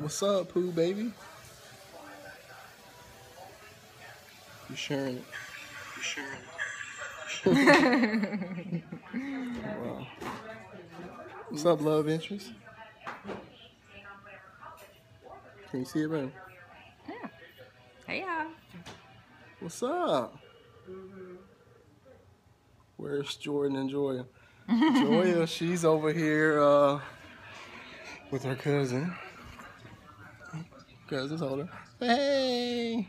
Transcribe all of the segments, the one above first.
What's up, Pooh baby? You sharing it? You sharing it? wow. What's up, love interest? Can you see it, man? Yeah. Hey, y'all. What's up? Where's Jordan and Joya? Joya, she's over here uh, with her cousin. Cousin's older. Hey!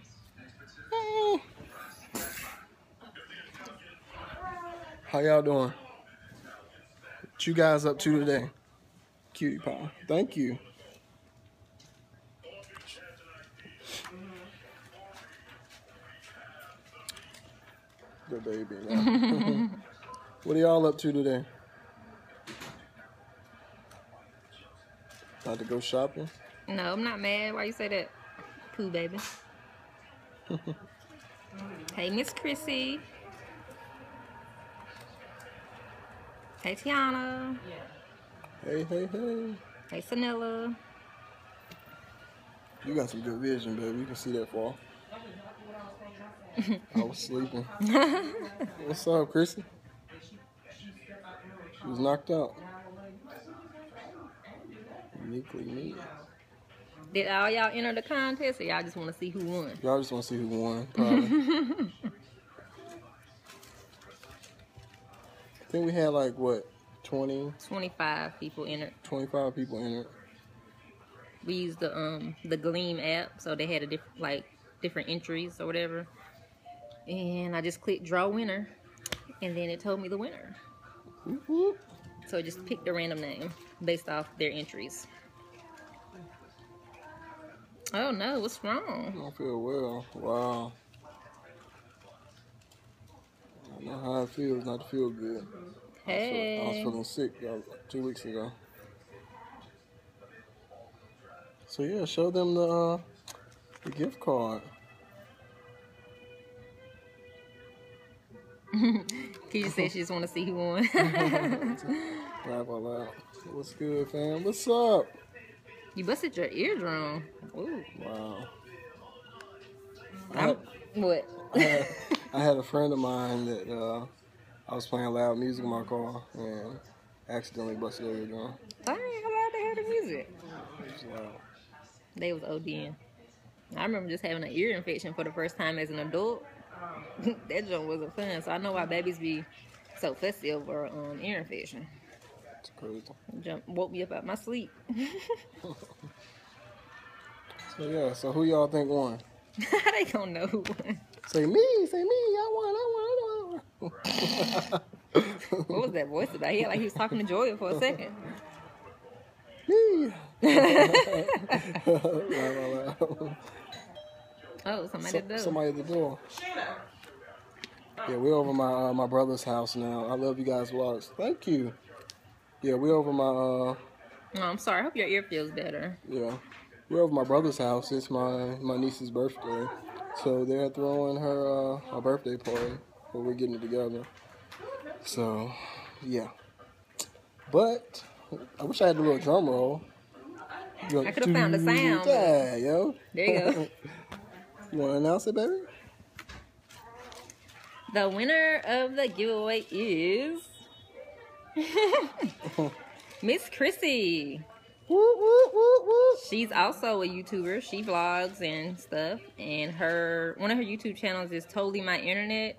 Hey! How y'all doing? What you guys up to today? Cutie pie. Thank you. The baby. what are y'all up to today? About to go shopping? No, I'm not mad. Why you say that? Pooh, baby. hey, Miss Chrissy. Hey, Tiana. Hey, hey, hey. Hey, Sanilla. You got some good vision, baby. You can see that far. I was sleeping. What's up, Chrissy? She was knocked out. Uniquely me. Did all y'all enter the contest or y'all just want to see who won? Y'all just want to see who won, probably. I think we had like, what, 20, 25 people entered. 25 people in it. We used the um the Gleam app, so they had a different like different entries or whatever. And I just clicked draw winner, and then it told me the winner. Whoop, whoop. So it just picked a random name based off their entries. Oh no, what's wrong? I don't feel well. Wow. I know how it feels not to feel good. I was, I was feeling sick two weeks ago. So yeah, show them the uh, the gift card. Keisha said she just want to see who won. Laugh out loud. What's good, fam? What's up? You busted your eardrum. Ooh. Wow. I I'm, had, what? I had, I had a friend of mine that uh, I was playing loud music in my car and accidentally busted their eardrum. I ain't allowed to heard the music? It was loud. They was ODing. I remember just having an ear infection for the first time as an adult. that joint wasn't fun, so I know why babies be so fussy over um, ear infection. It's crazy. Jump, woke me up out my sleep. So yeah, so who y'all think won? They don't know who won? Say me, say me, I won, I won, I won. What was that voice about? He had like he was talking to Joya for a second. me. Laugh out loud. Oh, somebody So- at the door. somebody at the door. Yeah, we're over my uh, my brother's house now. I love you guys vlogs. Thank you. Yeah, we're over my uh Oh, I'm sorry. I hope your ear feels better. yeah. We're over my brother's house. It's my my niece's birthday. So they're throwing her uh a birthday party where we're getting it together. So yeah. But I wish I had a little drum roll. You I coulda found the sound, Yeah, yo. There you go. You wanna announce it, baby? the winner of the giveaway is Miss Chrissy. Woo, woo, woo, woo. She's also a YouTuber. She vlogs and stuff. And her one of her YouTube channels is Totally My Internet.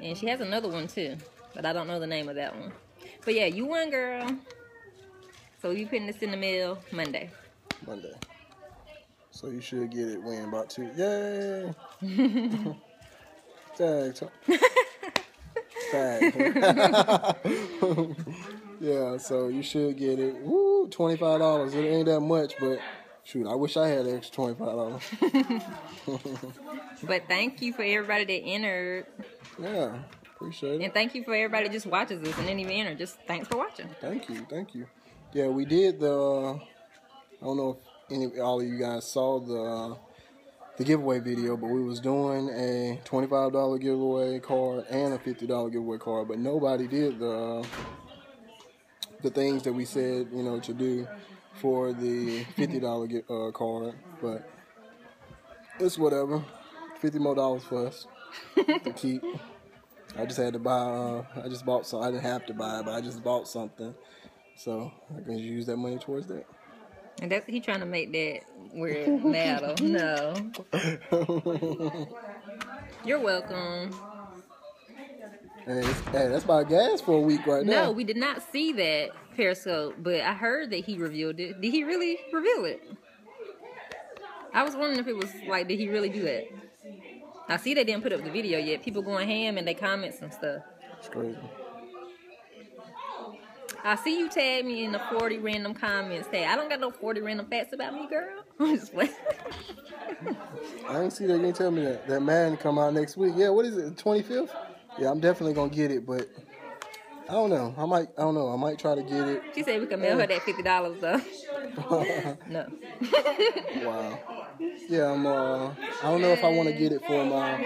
And she has another one too. But I don't know the name of that one. But yeah, you won, girl. So you putting this in the mail Monday. Monday. So you should get it when about two. Yay! Tag. To- yeah, so you should get it. Woo, twenty five dollars. It ain't that much, but shoot, I wish I had an extra twenty five dollars. But thank you for everybody that entered. yeah, appreciate it. And thank you for everybody that just watches us and didn't even enter. Just thanks for watching. Thank you, thank you. Yeah, we did the. Uh, I don't know if any all of you guys saw the uh, the giveaway video, but we was doing a twenty five dollar giveaway card and a fifty dollar giveaway card, but nobody did the the things that we said you know to do. for the fifty dollar uh, card, but it's whatever. Fifty more dollars for us to keep. I just had to buy. Uh, I just bought some. I didn't have to buy, but I just bought something, so I can use that money towards that. And that's he trying to make that weird it matter. no. You're welcome. Hey, hey, that's my gas for a week right now. No, we did not see that Periscope, but I heard that he revealed it. Did he really reveal it? I was wondering if it was like, did he really do that? I see they didn't put up the video yet. People going ham in their comments and stuff. It's crazy. I see you tag me in the 40 random comments Hey, I don't got no 40 random facts about me, girl. I didn't see that. You didn't tell me that. That man come out next week. Yeah, what is it, 25th? Yeah, I'm definitely going to get it, but I don't know. I might, I don't know. I might try to get it. She said we can mail her that $50, though. no. wow. Yeah, I'm, uh, I don't know if I want to get it for my,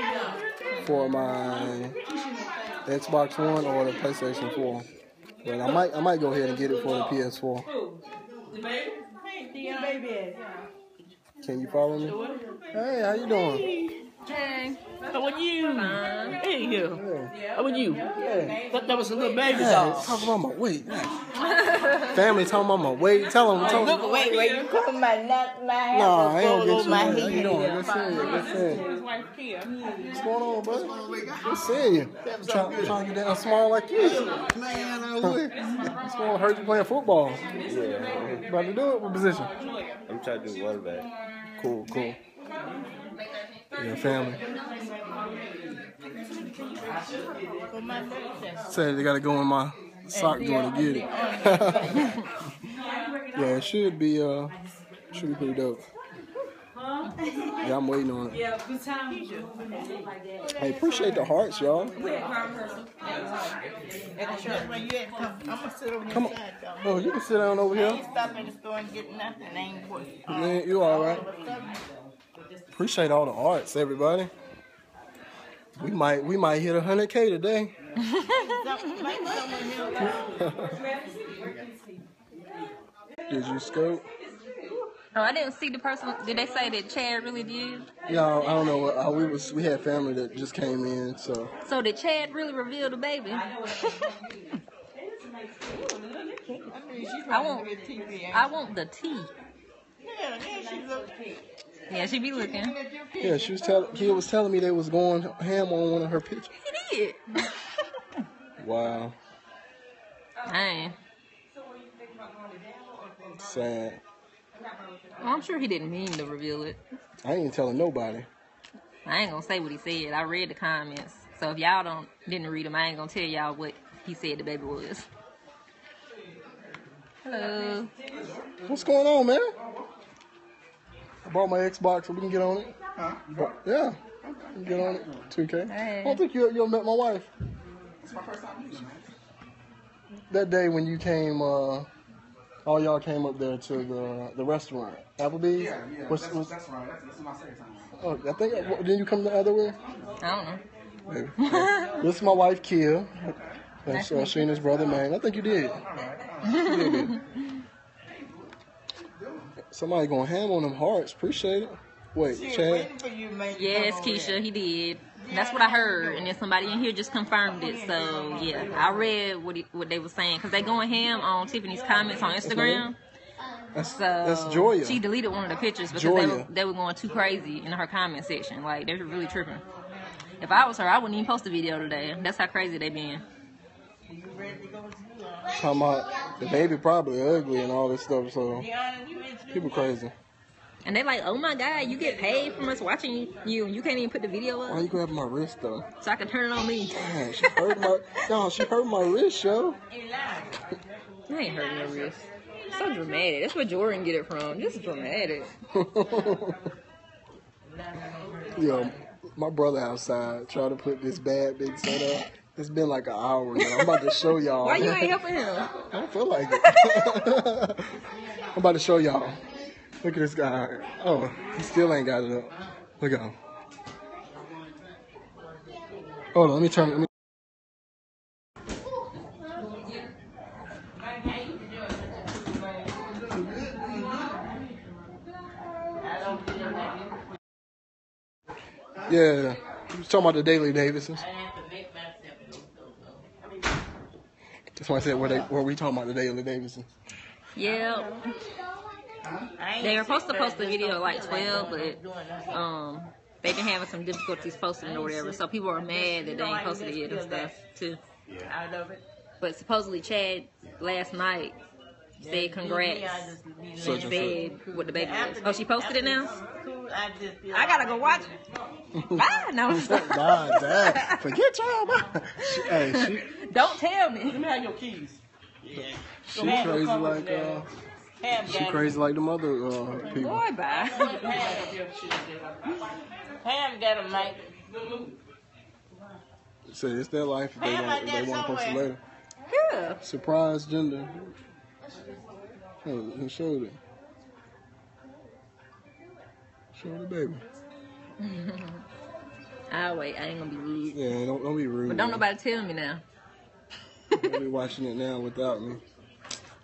for my Xbox One or the PlayStation 4. I might I might go ahead and get it for the PS4. Can you follow me? Hey, how you doing? Hey. How are you? Hey, you. How are you? Yeah. Thought that was a little baby Yeah, doll. talking about my weight. Family talking about my weight. Tell them. Tell them. Look, wait, wait, you calling my not my No, I ain't get you. my How you head. doing? Good seeing you. Good seeing you. What's going on, brother? Good seeing you. I'm trying, trying to get down small like you. Man, I would. What's going on? Heard you playing football. Yeah, About to do it. What position? I'm trying to do one back. Cool, cool. Yeah, family. Said they gotta go in my sock drawer to get it. yeah, it should be uh should be pretty dope. Yeah, I'm waiting on it. Yeah. Hey, appreciate the hearts, y'all. I'm gonna sit on Come on. Oh, you can sit down over here. ain't stopping the store and get nothing. Ain't you all right? Appreciate all the arts, everybody. We might we might hit hundred k today. Did you scope? Oh, I didn't see the person. Did they say that Chad really did? Yeah, I don't know. Uh, we was we had family that just came in, so So did Chad really reveal the baby? I want, I want the tea. Yeah, she be looking. yeah, she was telling. Kia was telling me they was going ham on one of her pictures. He did. Wow, Dang. sad. Well, I'm sure he didn't mean to reveal it. I ain't telling nobody. I ain't gonna say what he said. I read the comments. So if y'all don't didn't read them, I ain't gonna tell y'all what he said the baby was. Hello. What's going on, man? I bought my Xbox so we can get on it. But, yeah, we can get on it. 2K. Hey. I don't think you you met my wife. That day when you came, uh, all y'all came up there to the the restaurant, Applebee's. Yeah, yeah, What's, that's, what's, that's right. That's, this is my second time. oh, I think what, didn't you come the other way? I don't know. Maybe. this is my wife, Kia. That's uh, Sheena's brother, man. I think you did. You did. Somebody going ham on them hearts. Appreciate it. Wait, Shit, Chad. for you, man. Yes, Come Keisha, he did. That's what I heard, and then somebody in here just confirmed it. So yeah, I read what he, what they were saying because they going ham on Tiffany's comments on Instagram. That's, So that's Joya. She deleted one of the pictures because they were, they were going too crazy in her comment section. Like they were really tripping. If I was her, I wouldn't even post a video today. That's how crazy they been. You ready to go to school? Talking about the baby probably ugly and all this stuff. So Deanna, you in school? people crazy. And they like, oh my god, you get paid from us watching you, and you can't even put the video Why up, you grabbing my wrist though? so I can turn it on me. Man, she hurt my. No, she hurt my wrist, yo. I ain't hurting your wrist. So dramatic. That's where Jordan get it from. Just dramatic. Yo, my brother outside trying to put this bad big setup. It's been like an hour now. I'm about to show y'all. Why you ain't helping him? I don't feel like it. I'm about to show y'all. Look at this guy. Oh, he still ain't got it up. Look at him. Hold on, let me turn. Let me Yeah, he was talking about the Daily Davisons. That's why I said where they where we talking about the Daily Davidsons. Yeah. I ain't They were supposed to post the video don't like 12, but um, they've been having some difficulties posting it or whatever. So people are mad that they ain't posted it yet and stuff too. out of it. But supposedly Chad last night said congrats Such in and bed with the baby. is. Oh, she posted it now. I just feel I gotta go watch it. Bye. No, I'm sorry. Nah, dad. Forget y'all. man. She, hey, Don't tell me. Let me have your keys. she she crazy like uh Ham she crazy like the other uh, people. Boy, bye. Ham got a mic. Say it's their life if they want if they want to post it later. Yeah. Surprise gender. Who showed it? Show the baby. I'll wait. I ain't gonna be rude. Yeah, don't don't be rude. But don't man. nobody tell me now. They'll be watching it now without me.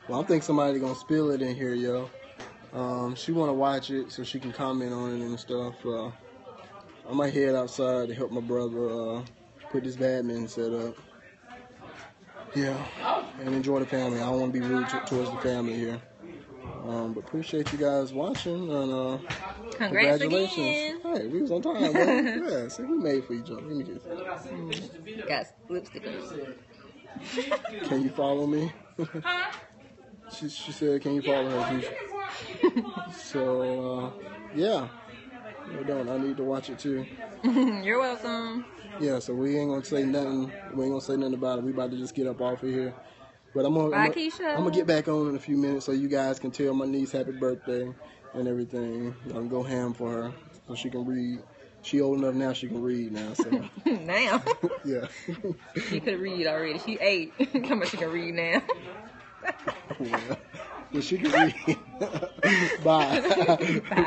Well, I think somebody gonna spill it in here, yo. Um, she wanna watch it so she can comment on it and stuff. Uh, I might head outside to help my brother uh, put this badminton set up. Yeah, and enjoy the family. I don't want to be rude towards the family here. Um, but appreciate you guys watching and uh, Congrats congratulations. again. Hey, we was on time, man. yeah, see, we made for each other. Let me get Got lipstick. Can you follow me? she, she said, can you follow her? So, uh, yeah. No, don't. I need to watch it too. You're welcome. Yeah, so we ain't gonna say nothing. We ain't gonna say nothing about it. We about to just get up off of here. But I'm gonna, Bye, I'm gonna. I'm gonna get back on in a few minutes so you guys can tell my niece happy birthday and everything. I'm go ham for her so she can read. She old enough now she can read now. So now. yeah. She could read already. She eight. How much she can read now? well, but she can read. Bye.